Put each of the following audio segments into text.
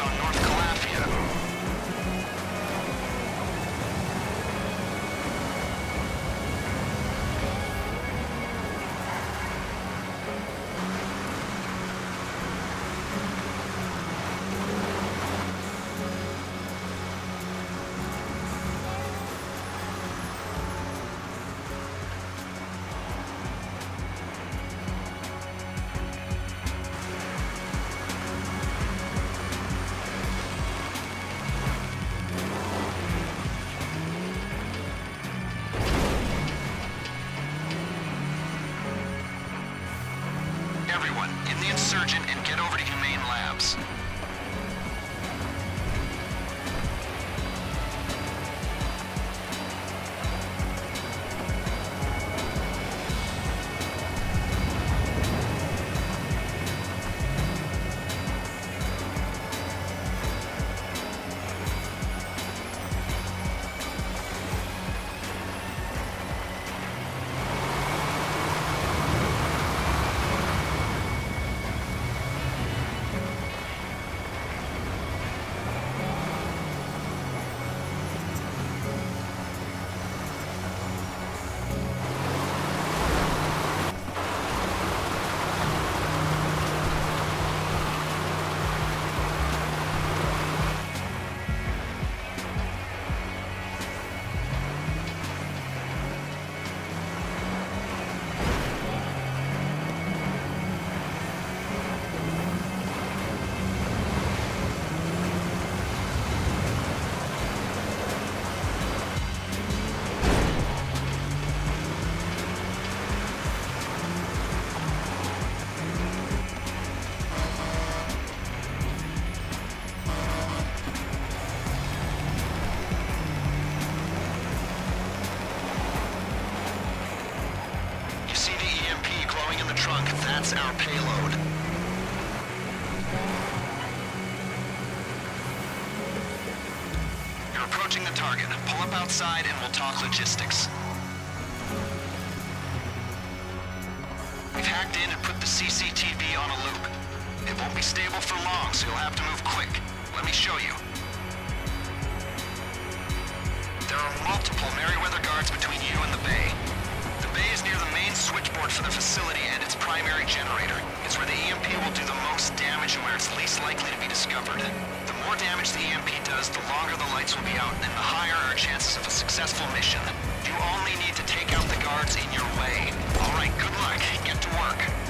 on North in the trunk? That's our payload. You're approaching the target. Pull up outside and we'll talk logistics. We've hacked in and put the CCTV on a loop. It won't be stable for long, so you'll have to move quick. Let me show you. There are multiple Merryweather successful mission. You only need to take out the guards in your way. All right, good luck. Get to work.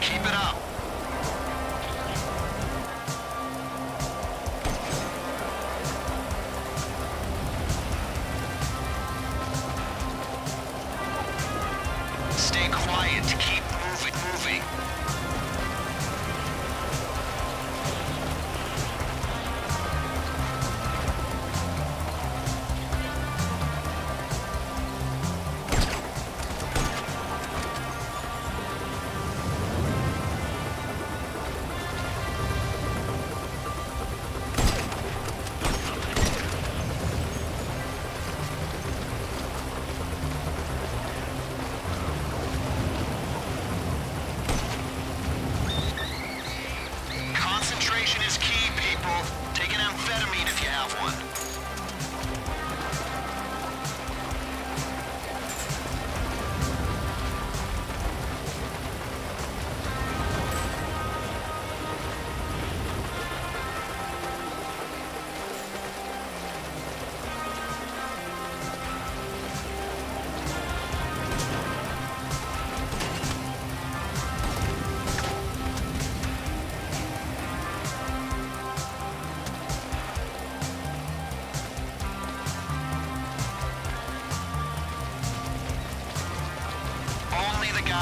Keep it up. Stay quiet. Keep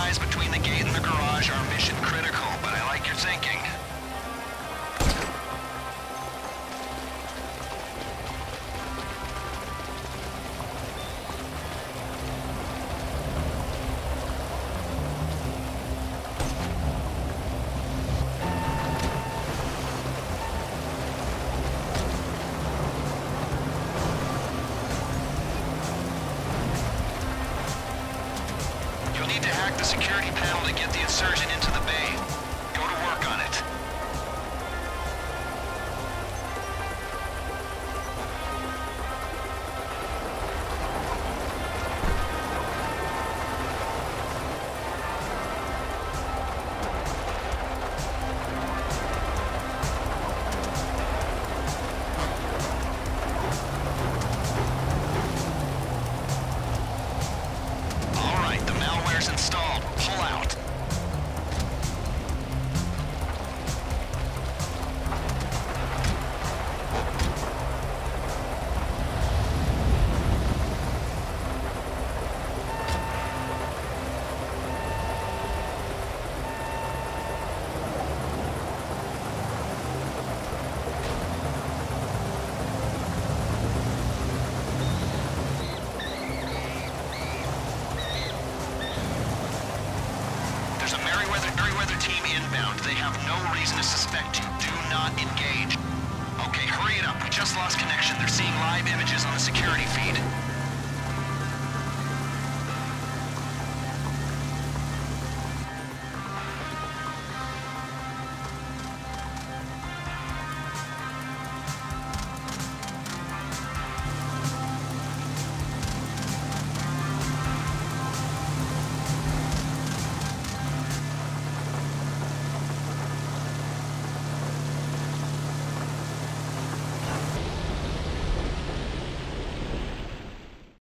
guys between the gate and the garage are mission critical, but I like your thinking. To get the insurgent Merryweather team inbound. They have no reason to suspect you. Do not engage. Okay, hurry it up. We just lost connection. They're seeing live images on the security feed.